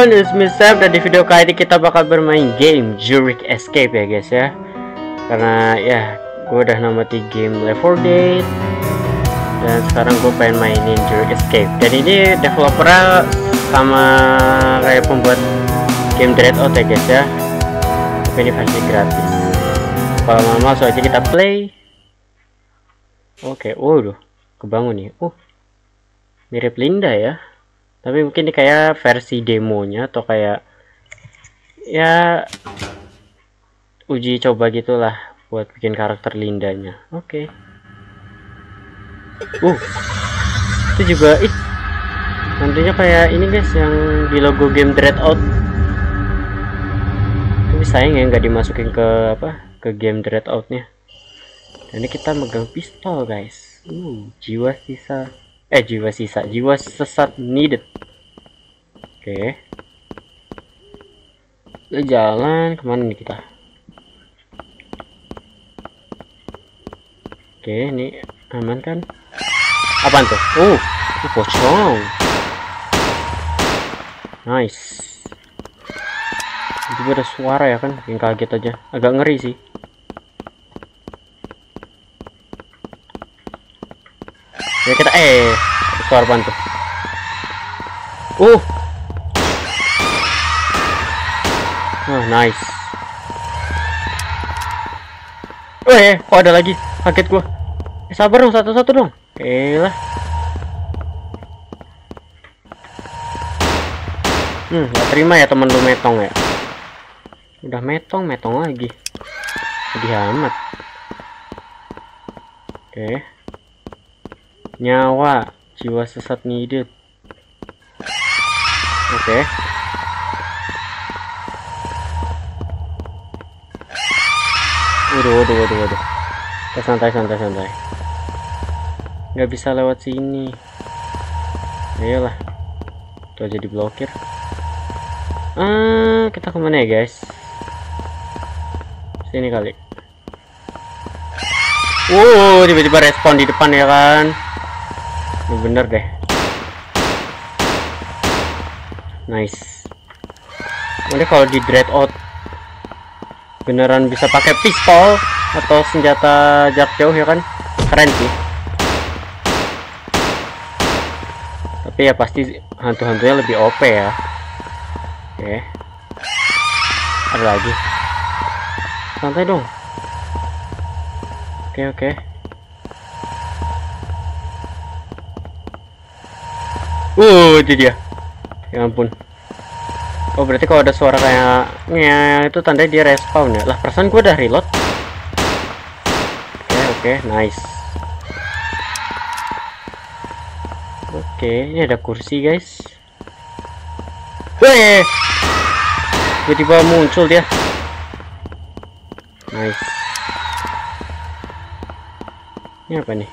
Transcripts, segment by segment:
everyone, it's me dan di video kali ini kita bakal bermain game Zurich Escape ya guys ya. Karena ya, gue udah namati game 4 Dead Dan sekarang gue pengen mainin Zurich Escape. Dan ini developernya sama kayak pembuat game Dreadout ya guys ya. Tapi ini versi gratis. Kalau mau langsung aja kita play. Oke, waduh, kebangun nih. Uh, mirip Linda ya tapi mungkin ini kayak versi demonya atau kayak ya uji coba gitulah buat bikin karakter Lindanya. Oke. Okay. uh itu juga ih nantinya kayak ini guys yang di logo game Dreadout tapi sayang ya nggak dimasukin ke apa ke game Dreadoutnya dan ini kita megang pistol guys. Uh jiwa sisa eh jiwa sisa. Jiwa sesat needed. Oke. Okay. jalan. Ke mana nih kita? Oke okay, ini aman kan? Apaan tuh? Uh, uh pocong. Nice. Itu ada suara ya kan? Yang kaget aja. Agak ngeri sih ya kita eh suara bantu uh. Oh nice. Oh eh kok ada lagi? Kaget gua. Eh, sabar dong satu-satu dong. Eh lah hmm gak terima ya temen lu metong ya. Udah metong metong lagi. Jadi amat. Oke. okay nyawa jiwa sesat needed oke. Okay. waduh waduh waduh waduh. Kita santai santai santai. Nggak bisa lewat sini. Ayolah. Itu aja diblokir. Ah kita ke mana ya guys? Sini kali. Wow, tiba-tiba respon di depan ya kan ini bener deh. Nice. Ini kalau di dreadout beneran bisa pakai pistol atau senjata jarak jauh ya kan? Keren sih. Tapi ya pasti hantu-hantunya lebih OP ya. Oke. Ada lagi. Santai dong. Oke oke Uh, itu dia. Ya ampun. Oh, berarti kalau ada suara kayak ya itu tanda dia respawn ya. Lah, perasaan gue udah reload. Oke, okay, oke, okay, nice. Oke, okay, ini ada kursi, guys. Weh. Tiba-tiba muncul dia. Nice. Ini apa nih?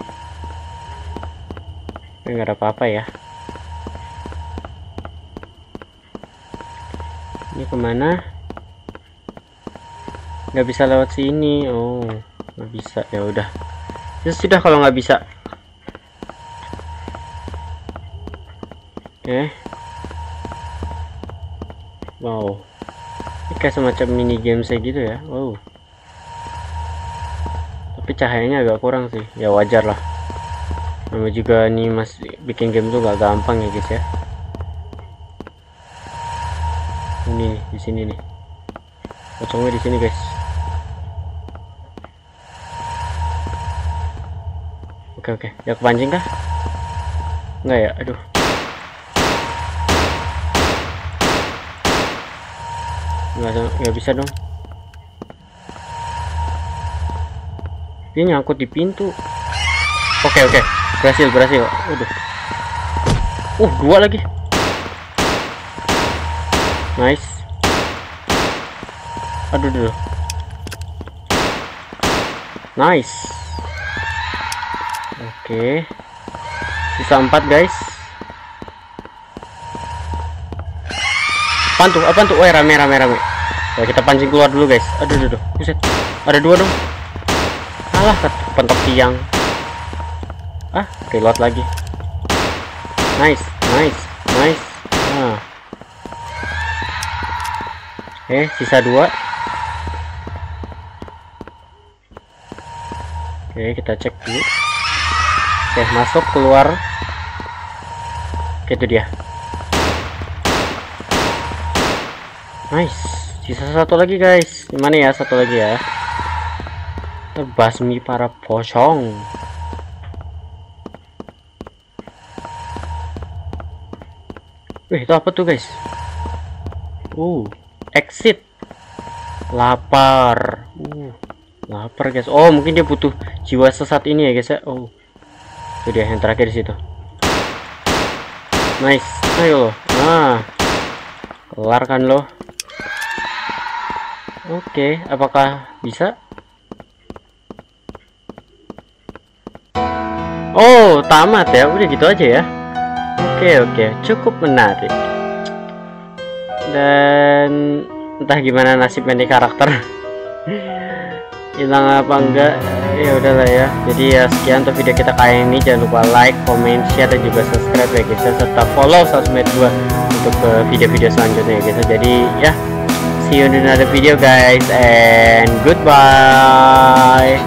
Ini nggak ada apa-apa ya. Ini ke mana? Nggak bisa lewat sini. Oh nggak bisa. Ya udah. Ya sudah kalau nggak bisa. Oke okay. wow. Ini kayak semacam mini game saya gitu ya? Wow. Tapi cahayanya agak kurang sih. Ya wajar lah. Namanya juga nih mas bikin game tuh gak gampang ya guys ya ini di sini nih. Pocongnya di sini guys. Oke oke. Ya kepancing kah? Enggak ya? Aduh. Nggak nggak bisa dong. Dia nyangkut di pintu. Oke oke. Berhasil berhasil. Udah uh dua lagi nice. Aduh dulu nice. Oke. Okay. sisa empat guys. Apaan tuh? Tuh? Oh rame rame rame. Ya kita pancing keluar dulu guys. Aduh aduh, aduh. buset. Ada dua dong. Salah pentok tiang. Ah reload lagi. Nice nice nice nah Oke, sisa dua. Oke, kita cek dulu. Oke, masuk keluar. Oke, itu dia. Nice. Sisa satu lagi, guys. Gimana ya satu lagi ya? Terbasmi para pocong. Wih, itu apa tuh, guys? Uh, exit. Lapar. Uh lapar guys. Oh mungkin dia butuh jiwa sesat ini ya guys ya. Oh. Itu dia yang terakhir di situ. Nice. Ayo nah kelar kan lo? Oke apakah bisa? Oh tamat ya. Udah gitu aja ya. Oke oke. Cukup menarik dan entah gimana nasibnya nih karakter. Hilang apa enggak ya udahlah ya. Jadi ya sekian untuk video kita kali ini. Jangan lupa like comment share dan juga subscribe ya guys serta follow sosmed gua untuk ke video-video selanjutnya ya guys jadi ya see you in another video guys and goodbye